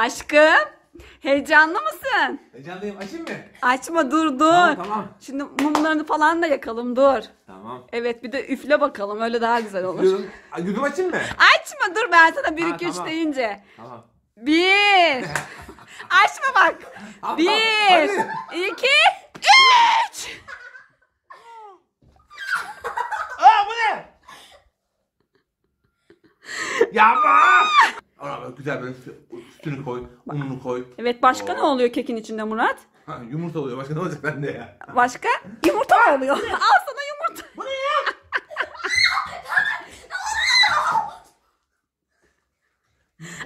Aşkım, heyecanlı mısın? Heyecanlıyım. Açayım mı? Açma dur dur. Tamam, tamam. Şimdi mumlarını falan da yakalım dur. Tamam. Evet bir de üfle bakalım öyle daha güzel olur. Ay, gözüm açayım mı? Açma dur ben sana 1 Ha, 2 3 tamam. deyince. Tamam. 1 Açma bak. Tamam, 1 hadi. 2 3 Aa bu ne? Yapma! Ana güzel böyle sütünü koy, ununu koy. Evet başka ne oluyor kekin içinde Murat? Ha, yumurta oluyor. Başka ne olacak bende ya? Başka? Yumurta mı oluyor? Al sana yumurta. Bu ne ya?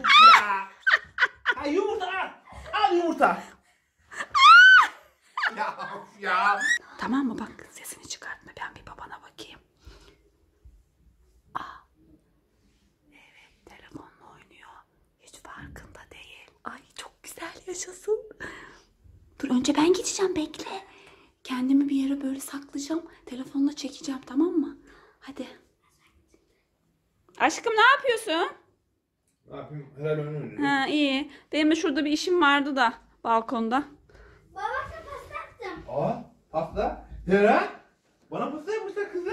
Ha, yumurta al. Al yumurta. ya ya. Tamam mı bak sesini çıkartma ben bir babana bakayım. Aa. Evet telefonla oynuyor. Hiç farkında değil. Ay çok güzel yaşasın. Dur önce ben geçeceğim bekle. Kendimi bir yere böyle saklayacağım. Telefonla çekeceğim tamam mı? Hadi. Aşkım ne yapıyorsun? Ne yapayım? Herhalde oynuyorum. Ha iyi. Benim de şurada bir işim vardı da balkonda. Baba pasta yaptım. Aa, pasta. Hera, bana pasta yapmışlar kızım.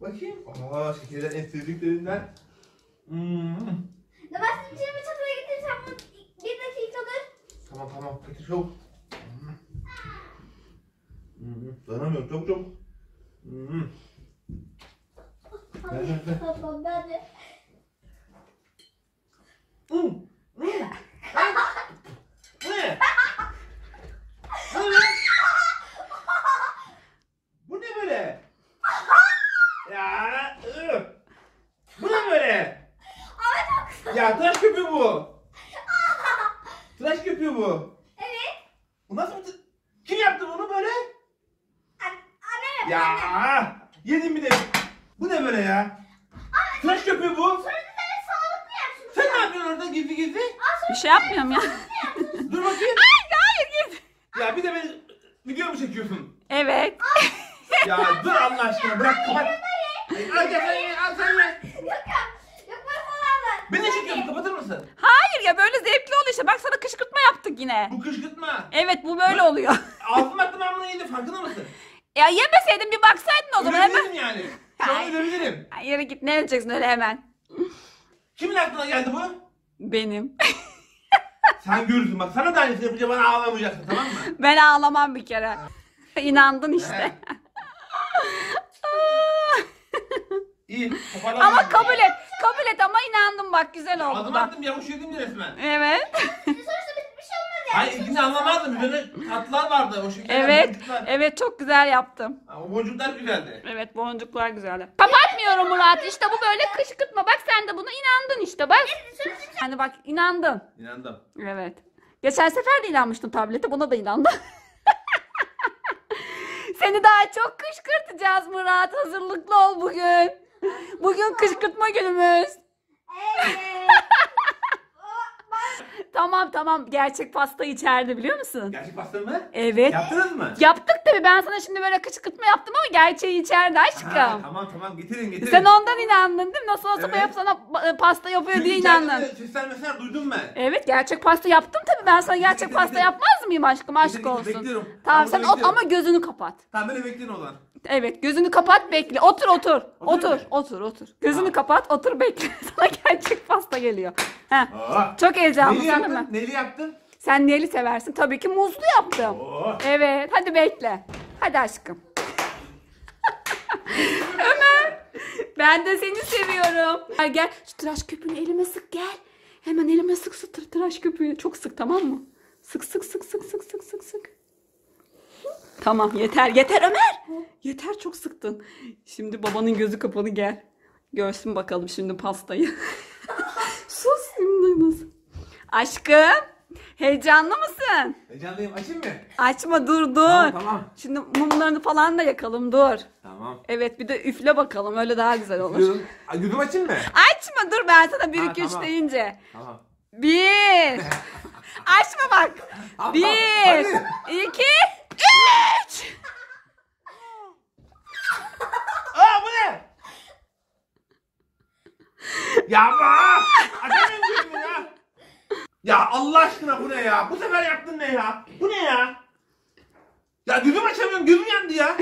Bakayım. Aa, şekerler en sevdiklerinden. Hmm. Da ben senin için bir çatıya getireceğim. Bir dakika dur. Tamam tamam, getir çabuk. Dayanamıyorum, çabuk çabuk. Ver, ver, ver. Tamam ben de. Bu ne? Bu ne? Bu ne böyle? Ya, ıh. Bu ne böyle? Ya tıraş köpüğü bu. Tıraş köpüğü bu. Evet. Bu nasıl bir tı- Kim yaptı bunu böyle? An- Ya yedim bir de. Bu ne böyle ya? Tıraş köpüğü bu. Sonra sen sağlıklı ne yapıyorsun orada gizli gizli? Bir şey yapmıyorum ya. Dur bakayım. Hayır hayır git. Ya bir de beni video mu çekiyorsun? Evet. Ya dur Allah aşkına bırak kapat. Al gel al sen ye. Yok yok. Yok ben falan var. Beni de çekiyorsun kapatır mısın? Hayır ya böyle zevkli oluyor işte. Bak sana kışkırtma yaptık yine. Bu kışkırtma. Evet bu böyle oluyor. Ağzıma attım ben bunu yedim farkında mısın? Ya yemeseydin bir baksaydın o zaman hemen. Ölebilirim yani. Şu an Ay. ölebilirim. Ay, Yere git ne edeceksin öyle hemen. Kimin aklına geldi bu? Benim. Sen görürsün bak sana da aynısını yapınca bana ağlamayacaksın tamam mı? ben ağlamam bir kere. İnandın işte. He. İyi. toparlan ama kabul et. Kabul et ama inandım bak güzel oldu Adım da. attım yavuş yedim resmen. Evet. Sonuçta bir, bir şey olmaz ya. Hayır ikini anlamazdım. Üzerine tatlılar vardı o şekerler. Evet. boncuklar. Evet çok güzel yaptım. Ha, O boncuklar güzeldi. Evet boncuklar güzeldi. Kapatmıyorum Murat. İşte bu böyle kışkırtma. Bak sen de buna inandın işte bak. Hani bak inandın. İnandım. Evet. Geçen sefer de inanmıştın tablete. Buna da inandım. Seni daha çok kışkırtacağız Murat. Hazırlıklı ol bugün. Bugün kışkırtma günümüz. Evet. Tamam tamam. Gerçek pasta içeride biliyor musun? Gerçek pasta mı? Evet. Yaptınız mı? Yaptık tabii. Ben sana şimdi böyle kışkırtma yaptım ama gerçeği içeride aşkım. Ha, tamam tamam getirin getirin. Sen ondan inandın değil mi? Nasıl olsa Evet. sana e, pasta yapıyor Çünkü diye inandın. de Sesler mesler duydum ben. Evet gerçek pasta yaptım tabii. Ben sana gerçek pasta yapmaz mıyım aşkım? Aşk olsun. bekliyorum. Tamam sen bekliyorum. ama gözünü kapat. Tamam beni bekleyin o zaman. Evet gözünü kapat bekle. Otur otur. Otur mu? otur otur. Gözünü Tamam. kapat otur bekle. Sana gerçek pasta geliyor. Heh. Aa. Çok heyecanlısın Neli değil yaptın? mi? Neli yaptın? Sen neli seversin? Tabii ki muzlu yaptım. Oo. Evet hadi bekle. Hadi aşkım. Ömer. Ben de seni seviyorum. Gel gel şu tıraş köpüğünü elime sık gel. Hemen elime sık tır- tıraş köpüğünü. Çok sık tamam mı? Sık sık sık sık sık sık sık sık. Tamam yeter yeter Ömer. Yeter çok sıktın. Şimdi babanın gözü kapalı gel. Görsün bakalım şimdi pastayı. Sus duymasın. Aşkım heyecanlı mısın? Heyecanlıyım açayım mı? Açma dur dur. Tamam, tamam. Şimdi mumlarını falan da yakalım dur. Tamam. Evet bir de üfle bakalım öyle daha güzel olur. Ay, gözüm açayım mı? Açma dur ben sana 1 Ha, 2 3 tamam. deyince. Tamam. 1 Açma bak. Tamam, 1 hadi. 2 3 Aa bu ne? Açamıyorum gözümü ya. Ya Allah aşkına bu ne ya? Bu sefer yaptın ne ya? Bu ne ya? Ya gözüm açamıyorum gözüm yandı ya.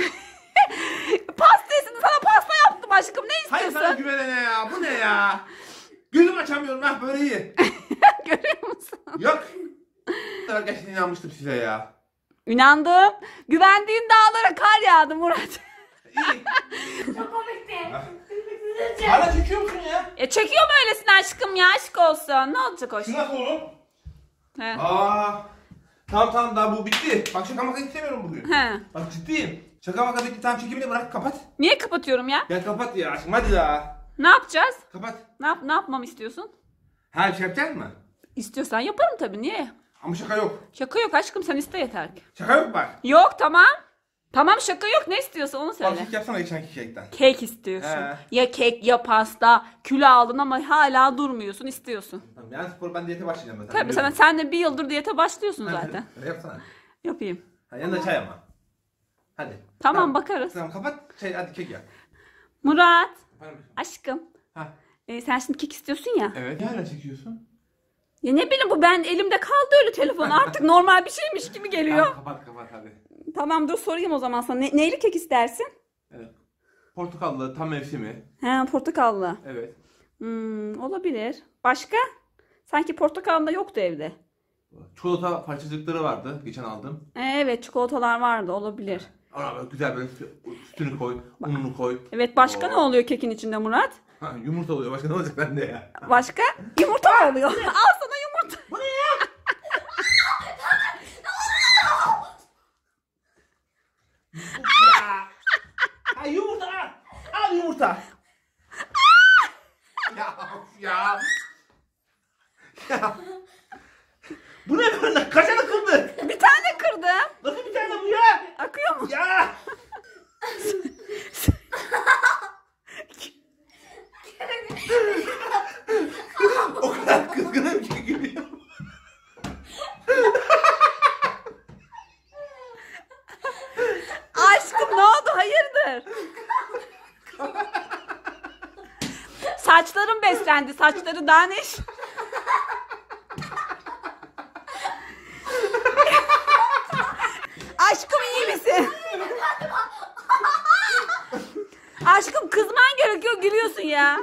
Pastasını sana pasta yaptım aşkım. Ne Hayır sana güvenene ya. Bu ne ya? Gözüm açamıyorum ha böyle iyi. Görüyor musun? Yok. Gerçekten inanmıştım size ya. İnandım. Güvendiğin dağlara kar yağdı Murat. İyi. Çok komikti. Hala çekiyor musun ya? E çekiyorum öylesine aşkım ya aşk olsun. Ne olacak o Şu şey? nasıl oğlum? He. Aa. Tamam tamam daha bu bitti. Bak şaka maka istemiyorum bugün. He. Bak ciddiyim. Şaka maka bitti tamam çekimini bırak kapat. Niye kapatıyorum ya? Ya kapat ya aşkım hadi ya. Ne yapacağız? Kapat. Ne, yap ne yapmamı istiyorsun? Her şey yapacak mı? İstiyorsan yaparım tabii. Niye? Ama şaka yok. Şaka yok aşkım sen iste yeter ki. Şaka yok bak. Yok tamam. Tamam şaka yok ne istiyorsan onu Bak söyle. kek yapsana geçenki kekten. Kek istiyorsun. He. Ya kek ya pasta. Kilo aldın ama hala durmuyorsun istiyorsun. Tamam yani spor ben diyete başlayacağım zaten. Tabii sen, sen de bir yıldır diyete başlıyorsun zaten. Hadi yapsana. Yapayım. Ha, yanında çay ama. Hadi. Tamam, bakarız. Tamam kapat. Şey hadi kek yap. Murat Efendim? aşkım. Ha. e, sen şimdi kek istiyorsun ya. Evet. Ne hala çekiyorsun? Ya ne bileyim bu ben elimde kaldı öyle telefon artık normal bir şeymiş gibi geliyor. Tamam, kapat kapat hadi. Tamam dur sorayım o zaman sana. Ne, neyli kek istersin? Evet. Portakallı tam mevsimi. He portakallı. Evet. Hmm, olabilir. Başka? Sanki portakallı da yoktu evde. Çikolata parçacıkları vardı. Geçen aldım. Evet çikolatalar vardı olabilir. Ona böyle güzel böyle sü- sütünü koy, ununu koy. Evet başka Oo. ne oluyor kekin içinde Murat? Ha, yumurta oluyor. Başka ne olacak bende ya? Başka? Yumurta mı oluyor? Al sana yumurta. Bu ne ya? Ha yumurta al. Al yumurta. ya of ya. Ya. Bu ne böyle? Kaçanı kırdı. Bir tane kırdım. Nasıl bir tane bu ya? Akıyor mu? Ya. o kadar kızgınım ki gülüyorum. Aşkım ne oldu? Hayırdır? Saçlarım beslendi. Saçları daha ne iş? Aşkım iyi misin? Aşkım kızman gerekiyor gülüyorsun ya.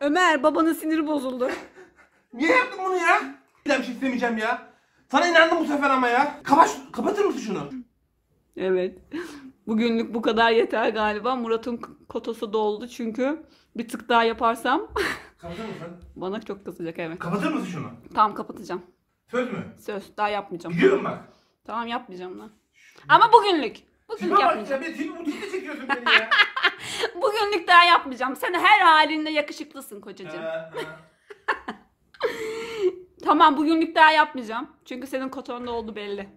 Ömer babanın siniri bozuldu. Niye yaptın bunu ya? Bir daha bir şey istemeyeceğim ya. Sana inandım bu sefer ama ya. Kapat, kapatır mısın şunu? Evet. Bugünlük bu kadar yeter galiba. Murat'ın kotosu doldu çünkü bir tık daha yaparsam Kapatır mısın? bana çok kızacak evet. Kapatır mısın şunu? Tamam kapatacağım. Söz mü? Söz daha yapmayacağım. Gidiyorum bak. Tamam yapmayacağım lan. Ama bugünlük. Bugünlük Tipe bak ya. yapmayacağım. Bir tipi butikte çekiyorsun beni ya. Bugünlük daha yapmayacağım. Sen her halinde yakışıklısın kocacığım. Ha. Tamam bugünlük daha yapmayacağım. Çünkü senin koton da oldu belli.